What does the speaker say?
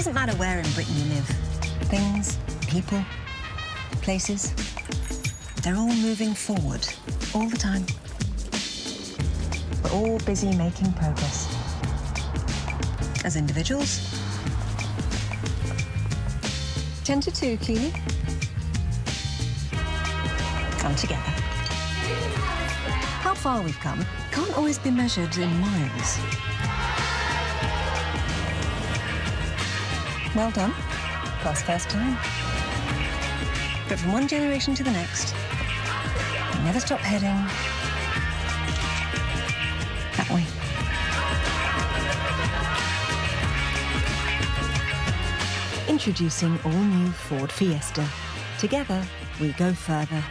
doesn't matter where in Britain you live. Things, people, places, they're all moving forward all the time. We're all busy making progress. As individuals. 10 to 2, Keely. Come together. How far we've come can't always be measured in miles. Well done. Class first time. But from one generation to the next, we never stop heading that way. Introducing all new Ford Fiesta. Together, we go further.